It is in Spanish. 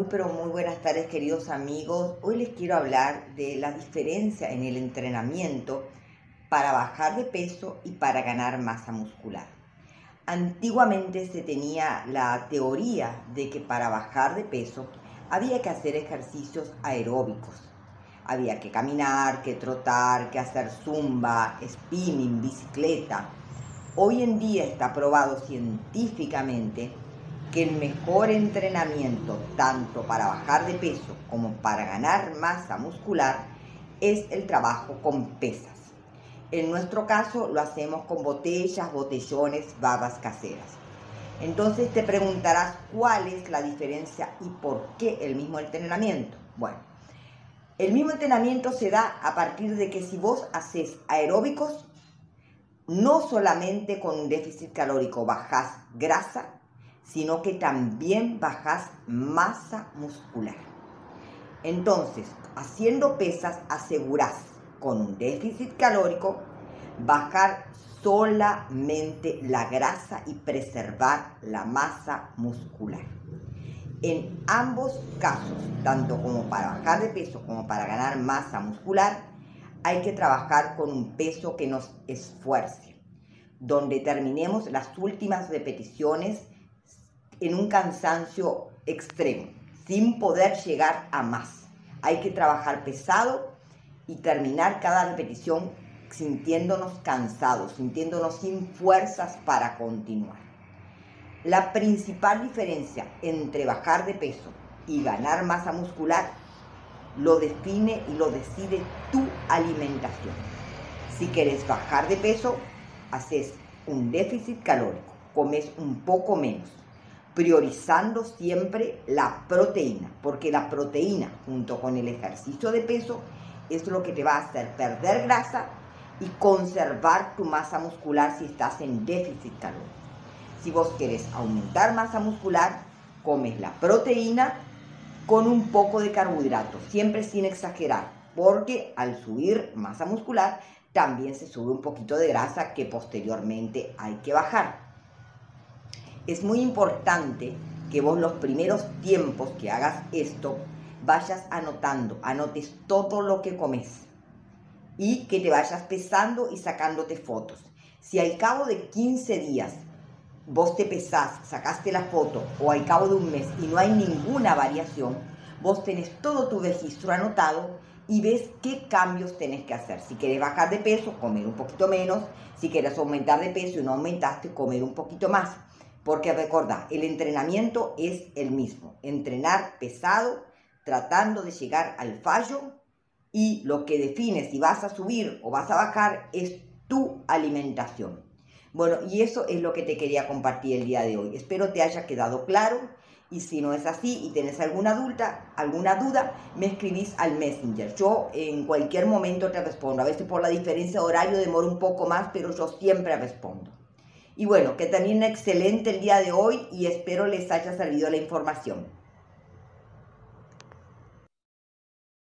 Muy pero muy buenas tardes queridos amigos. Hoy les quiero hablar de la diferencia en el entrenamiento para bajar de peso y para ganar masa muscular. Antiguamente se tenía la teoría de que para bajar de peso había que hacer ejercicios aeróbicos. Había que caminar, que trotar, que hacer zumba, spinning, bicicleta. Hoy en día está probado científicamente que el mejor entrenamiento, tanto para bajar de peso como para ganar masa muscular, es el trabajo con pesas. En nuestro caso lo hacemos con botellas, botellones, babas caseras. Entonces te preguntarás cuál es la diferencia y por qué el mismo entrenamiento. Bueno, el mismo entrenamiento se da a partir de que si vos haces aeróbicos, no solamente con un déficit calórico bajás grasa, sino que también bajas masa muscular. Entonces, haciendo pesas asegurás con un déficit calórico bajar solamente la grasa y preservar la masa muscular. En ambos casos, tanto como para bajar de peso como para ganar masa muscular, hay que trabajar con un peso que nos esfuerce, donde terminemos las últimas repeticiones en un cansancio extremo, sin poder llegar a más. Hay que trabajar pesado y terminar cada repetición sintiéndonos cansados, sintiéndonos sin fuerzas para continuar. La principal diferencia entre bajar de peso y ganar masa muscular lo define y lo decide tu alimentación. Si quieres bajar de peso, haces un déficit calórico, comes un poco menos priorizando siempre la proteína, porque la proteína junto con el ejercicio de peso es lo que te va a hacer perder grasa y conservar tu masa muscular si estás en déficit calórico. Si vos quieres aumentar masa muscular, comes la proteína con un poco de carbohidrato, siempre sin exagerar, porque al subir masa muscular también se sube un poquito de grasa que posteriormente hay que bajar es muy importante que vos los primeros tiempos que hagas esto vayas anotando, anotes todo lo que comes y que te vayas pesando y sacándote fotos. Si al cabo de 15 días vos te pesás, sacaste la foto o al cabo de un mes y no hay ninguna variación, vos tenés todo tu registro anotado y ves qué cambios tenés que hacer. Si quieres bajar de peso, comer un poquito menos. Si quieres aumentar de peso y no aumentaste, comer un poquito más. Porque recuerda, el entrenamiento es el mismo. Entrenar pesado, tratando de llegar al fallo y lo que define si vas a subir o vas a bajar es tu alimentación. Bueno, y eso es lo que te quería compartir el día de hoy. Espero te haya quedado claro y si no es así y tienes alguna, adulta, alguna duda, me escribís al Messenger. Yo en cualquier momento te respondo. A veces por la diferencia de horario demoro un poco más, pero yo siempre respondo. Y bueno, que también excelente el día de hoy y espero les haya servido la información.